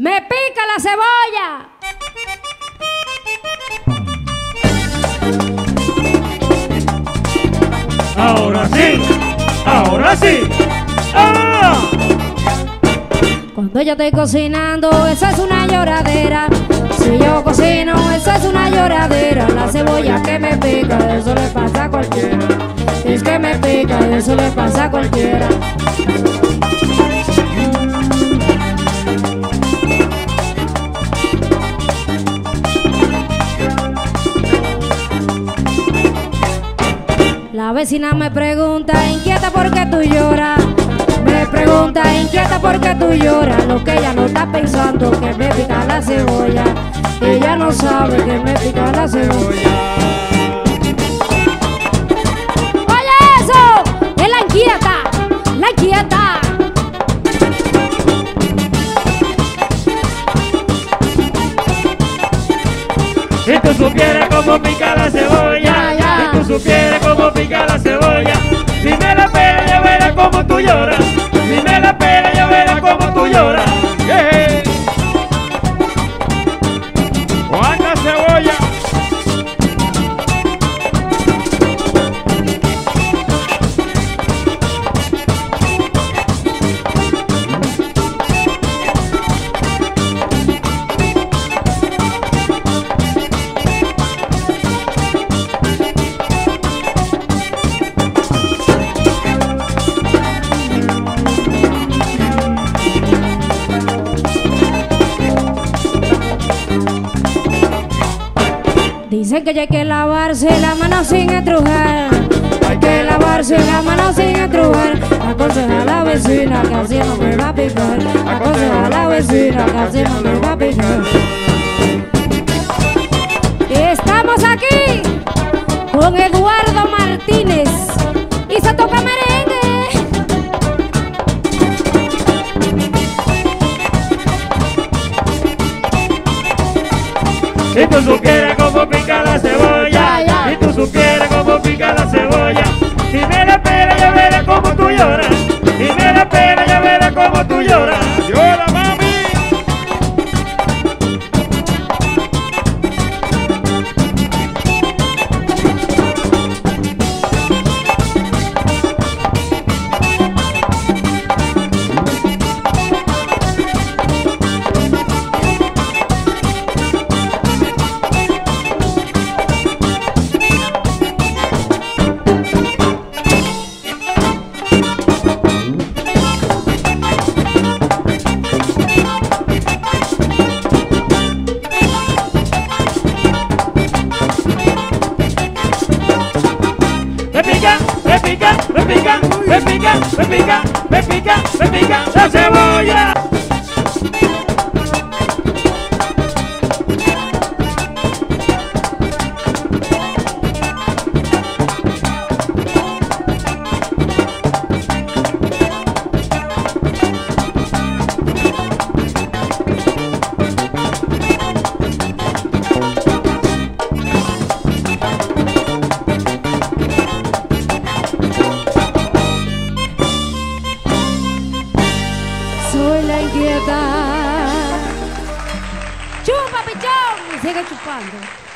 Me pica la cebolla. Ahora sí, ahora sí. ¡Ah! Cuando yo estoy cocinando, eso es una lloradera. Si yo cocino, eso es una lloradera. La cebolla que me pica, eso le pasa a cualquiera. Es que me pica, eso le pasa a cualquiera. La vecina me pregunta, inquieta por qué tú lloras. Me pregunta, inquieta por qué tú lloras. Lo que ella no está pensando, que me pica la cebolla. Ella no sabe que me pica la cebolla. Oye eso, es la inquieta, la inquieta. Si tú supieras cómo pica la cebolla, Ya, ya. si tú supieras cómo Dicen que ya hay que lavarse la mano sin estrujar. Hay que lavarse la mano sin estrujar. Aconseja a la vecina que así no me va a picar. Aconseja a la vecina que así no me va a picar. Estamos aquí con Eduardo tú supieras cómo pica la cebolla, si tú supieras cómo pica la cebolla, me pica, me pica, me pica, me pica, me pica, me pica la cebolla. Chupa, pichón. Y sigue chupando.